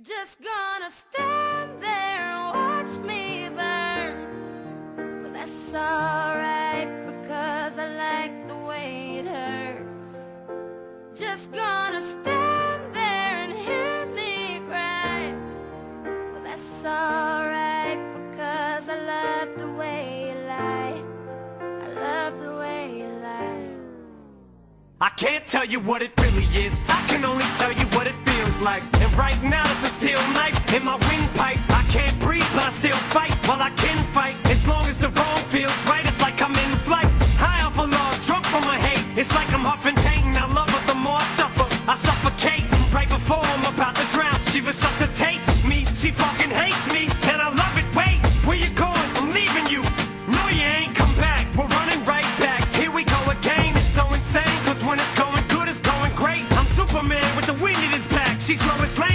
Just gonna stand there and watch me burn. Well, that's alright because I like the way it hurts. Just gonna stand I can't tell you what it really is, I can only tell you what it feels like. And right now it's a steel knife in my windpipe. I can't breathe, but I still fight. Well, I can fight as long as the wrong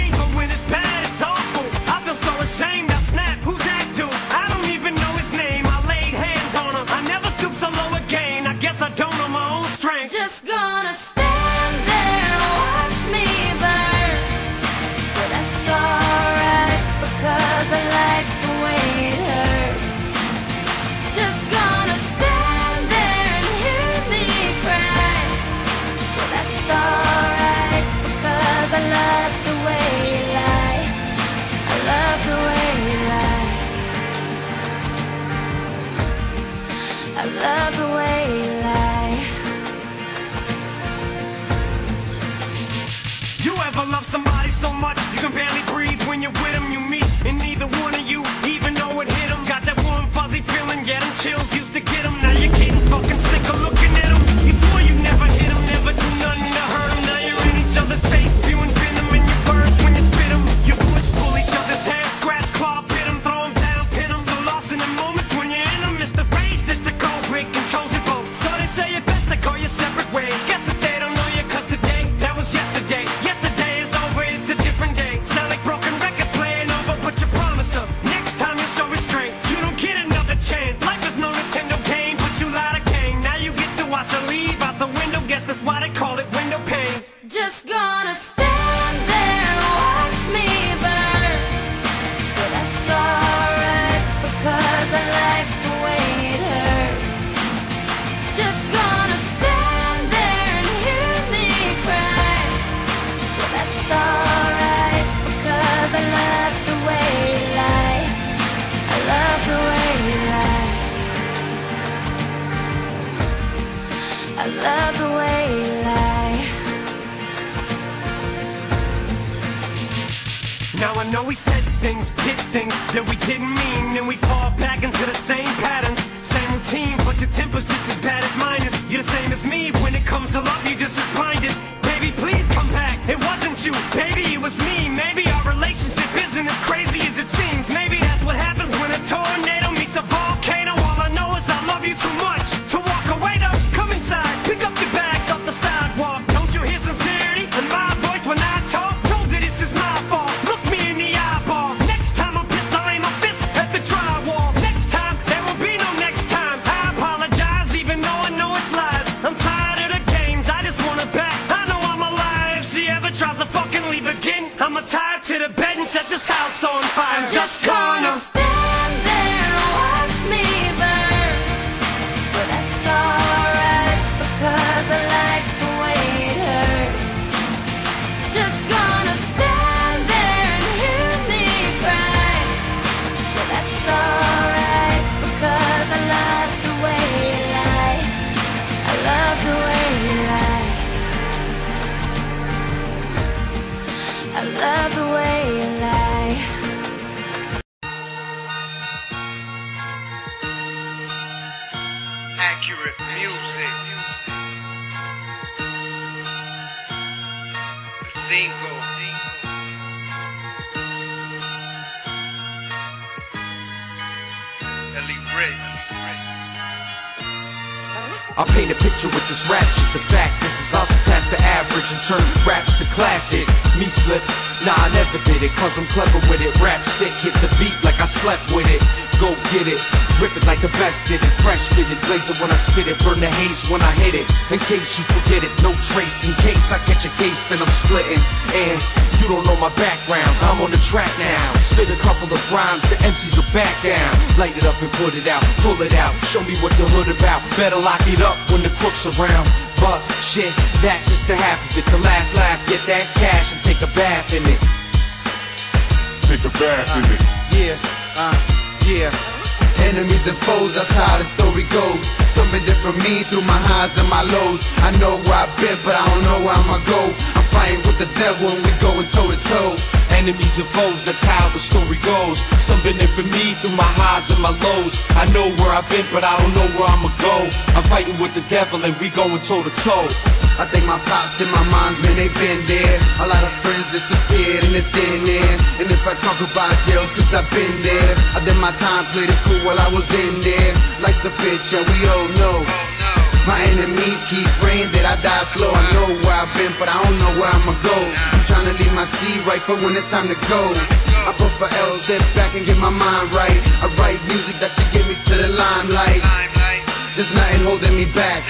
Even when it's bad. you ever love somebody so much you can barely breathe when you're with them you meet and neither one of Now I know we said things, did things that we didn't mean And we fall back into the same patterns, same routine But your temper's just as bad as mine is. You're the same as me when it comes to love, you're just as blind. set this house on fire. Just come. Single. I paint a picture with this rap shit. The fact this is us past the average and turn raps to classic. Me slip, nah, I never did it, cause I'm clever with it. Rap sick, hit the beat like I slept with it. Go get it. Rip it like the best did it, fresh fitted blazer when I spit it, burn the haze when I hit it. In case you forget it, no trace. In case I catch a case, then I'm splitting. And you don't know my background, I'm on the track now. Spit a couple of rhymes, the MCs are back down. Light it up and put it out, pull it out. Show me what the hood about. Better lock it up when the crooks around. But shit, that's just the half of it. The last laugh, get that cash and take a bath in it. Take a bath uh, in it. Yeah, uh, yeah. Enemies and foes, that's how the story goes. Something different me through my highs and my lows. I know where I've been, but I don't know where I'ma go. I'm fighting with the devil and we going toe to toe. Enemies and foes, that's how the story goes. Some been there me through my highs and my lows. I know where I've been, but I don't know where I'ma go. I'm fighting with the devil and we going toe to toe. I think my pops and my moms, man, they been there. A lot of friends disappeared in the thin air. And if I talk about jails, cause I've been there. I did my time, played it cool while I was in there. Life's a bitch, and we all know. My enemies keep praying that I die slow. I know where I've been, but I don't know where I'ma go. I'm trying to leave my seed right for when it's time to go. I put for L, sit back and get my mind right. I write music that should get me to the limelight. There's nothing holding me back.